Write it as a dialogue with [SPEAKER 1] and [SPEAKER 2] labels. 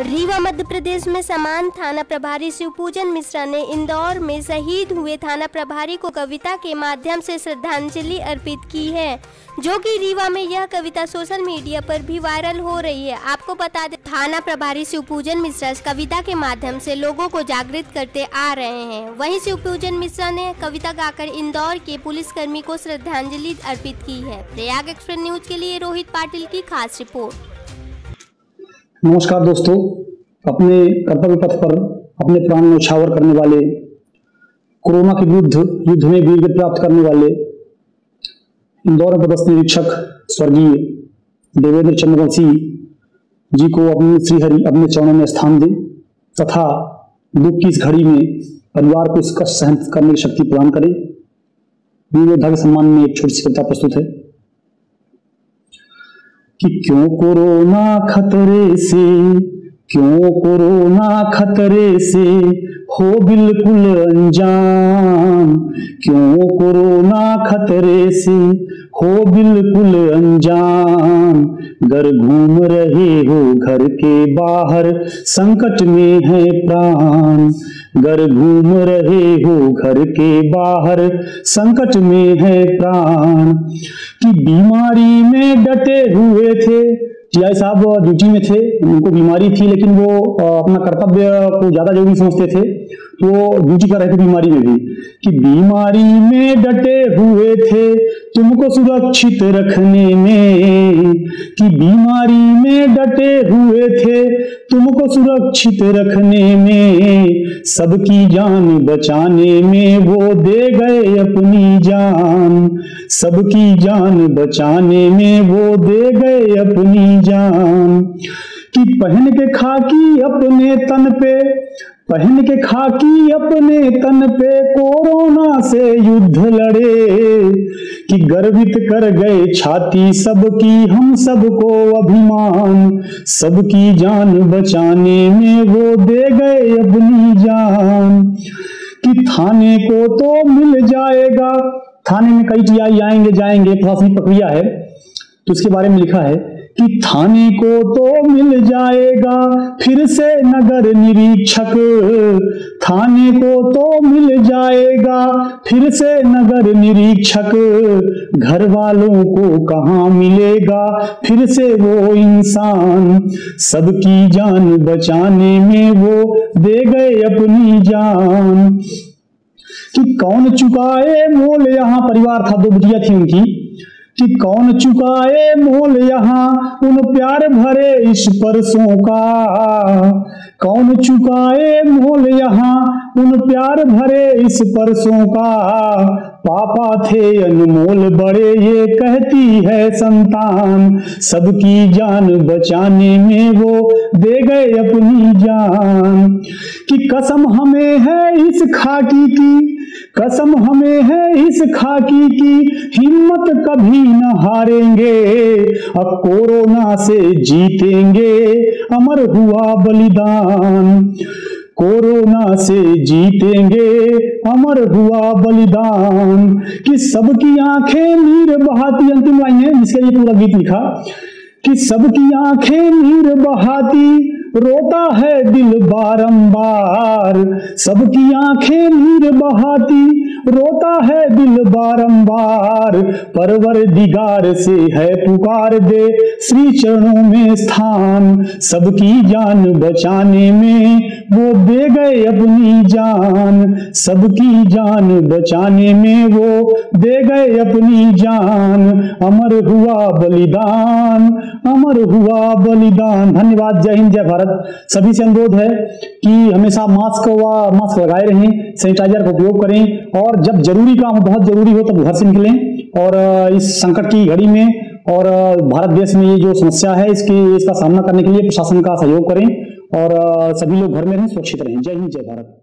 [SPEAKER 1] रीवा मध्य प्रदेश में समान थाना प्रभारी शिवपूजन मिश्रा ने इंदौर में शहीद हुए थाना प्रभारी को कविता के माध्यम से श्रद्धांजलि अर्पित की है, जो कि रीवा में यह कविता सोशल मीडिया पर भी वायरल हो रही है। आपको बता दें, थाना प्रभारी शिवपूजन मिश्रा कविता के माध्यम से लोगों को जागृत करते आ रहे हैं। वहीं शिवपूजन मिश्रा ने कविता गाकर इंदौर के पुलिसकर्मी को श्रद्धांजलि अर्पित की है। प्रयाग एक्सप्रेस न्यूज़ के लिए रोहित पाटिल की खास रिपोर्ट।
[SPEAKER 2] नमस्कार दोस्तों, अपने कर्तव्य पथ पर अपने प्राण न्यौछावर करने वाले, कोरोना के विरुद्ध युद्ध में वीर प्राप्त करने वाले, इंदौर में पदस्थ निरीक्षक स्वर्गीय देवेंद्र चंद्रवंशी जी को अपने श्रीहरि अपने चरणों में स्थान दें तथा दुख की इस घड़ी में परिवार को इस कष्ट सहन करने की शक्ति प्रदान करें। वीर योद्धा के सम्मान में एक छोटी सी कविता प्रस्तुत है। कि क्यों कोरोना खतरे से? क्यों कोरोना खतरे से? हो बिल्कुल अनजान क्यों कोरोना खतरे से हो बिल्कुल अनजान घर घूम रहे हो, घर के बाहर संकट में है प्राण। घर घूम रहे हो, घर के बाहर संकट में है प्राण। कि बीमारी में डटे हुए थे टीआई साहब ड्यूटी में थे, उनको बीमारी थी, लेकिन वो अपना कर्तव्य को ज़्यादा ज़रूरी समझते थे तो ड्यूटी कर रहे थे बीमारी में भी। कि बीमारी में डटे हुए थे, तुमको सुरक्षित रखने में कि बीमारी में डटे हुए थे तुमको सुरक्षित रखने में, सबकी जान बचाने में वो दे गए अपनी जान। सबकी जान बचाने में वो दे गए अपनी जान। कि पहन के खाकी अपने तन पे, पहन के खाकी अपने तन पे, कोरोना से युद्ध लड़े। कि गर्वित कर गए छाती सबकी, हम सबको अभिमान। सबकी जान बचाने में वो दे गए अपनी जान। कि थाने को तो मिल जाएगा। थाने में कई टीआई आएँगे, जाएँगे प्रशासनिक प्रक्रिया है तो उसके बारे में लिखा है। कि थाने को तो मिल जाएगा फिर से नगर निरीक्षक। थाने को तो मिल जाएगा फिर से नगर निरीक्षक। घर वालों को कहा मिलेगा फिर से वो इंसान। सबकी जान बचाने में वो दे गए अपनी जान। कि कौन चुकाए मोल? यहाँ परिवार था, दो बिटिया थी उनकी। कि कौन चुकाए मोल यहाँ? उन प्यार भरे इस परसों का। कौन चुकाए मोल यहाँ? उन प्यार भरे इस परसों का। पापा थे अनमोल, बड़े ये कहती है संतान। सबकी जान बचाने में वो दे गए अपनी जान। कि कसम हमें है इस खाकी की कसम हमें है इस खाकी की, हिम्मत कभी न हारेंगे। अब कोरोना से जीतेंगे, अमर हुआ बलिदान। कोरोना से जीतेंगे, अमर हुआ बलिदान। कि सबकी आँखें नीर बहाती, अंतिम लाइन है, जिसके लिए पूरा गीत लिखा कि सबकी आँखें नीर बहाती रोता है दिल बारंबार। सबकी आँखें नीर बहाती रोता है दिल बारंबार, परवर दिगार से है पुकार दे। श्री चरणों में स्थान, सबकी जान बचाने में, वो दे गए अपनी जान। सबकी जान बचाने में वो दे गए अपनी जान। अमर हुआ बलिदान, अमर हुआ बलिदान। धन्यवाद, जय हिंद, जय भारत। सभी से अनुरोध है कि हमेशा मास्क व मास्क लगाए रहें, सैनिटाइजर का उपयोग करें और जब ज़रूरी काम हो बहुत ज़रूरी हो, तब घर से निकलें। और इस संकट की घड़ी में, और भारत देश में ये जो समस्या है, इसकी, इसका सामना करने के लिए प्रशासन का सहयोग करें। और सभी लोग घर में रहें, सुरक्षित रहें। जय हिंद, जय भारत।